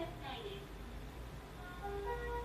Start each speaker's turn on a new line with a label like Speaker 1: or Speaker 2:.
Speaker 1: 車内です。